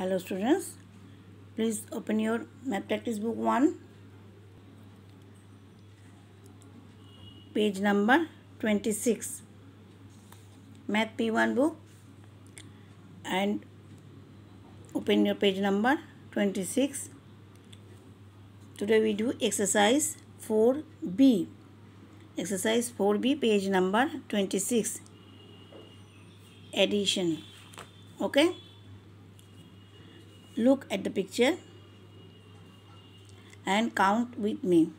Hello students, please open your math practice book 1, page number 26, math P1 book and open your page number 26. Today we do exercise 4B. Exercise 4B page number 26. Addition. Okay. Look at the picture and count with me.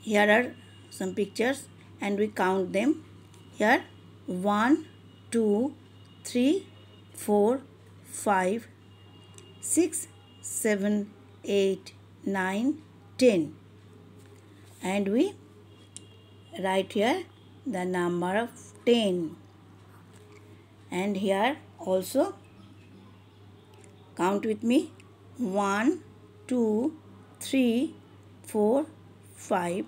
Here are some pictures and we count them. Here 1, 2, 3, 4, 5, 6, 7, 8, 9, 10. And we write here the number of 10. And here also count with me. 1 2 3 4 5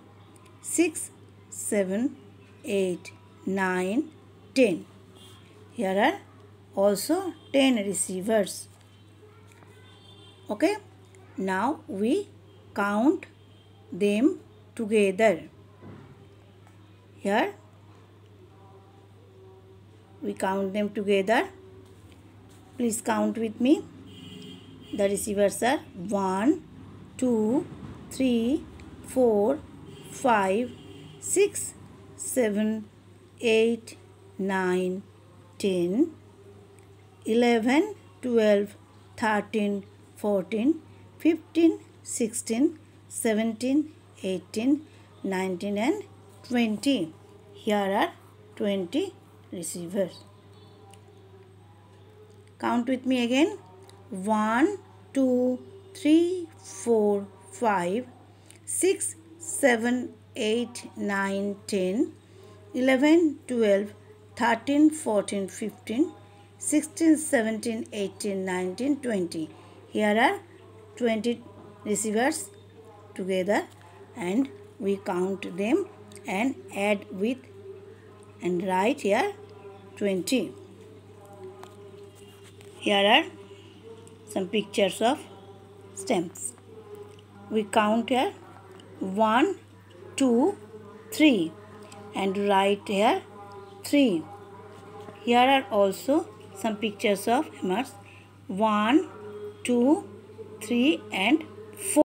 6 7 8 9 10 here are also 10 receivers. Okay? Now we count them together. Here we count them together Please count with me. The receivers are 1, 2, 3, 4, 5, 6, 7, 8, 9, 10, 11, 12, 13, 14, 15, 16, 17, 18, 19 and 20. Here are 20 receivers. Count with me again. 1, 2, 3, 4, 5, 6, 7, 8, 9, 10, 11, 12, 13, 14, 15, 16, 17, 18, 19, 20. Here are 20 receivers together and we count them and add with and write here 20. Here are some pictures of stamps. We count here 1, 2, 3 and write here 3. Here are also some pictures of hammers 1, 2, 3 and 4.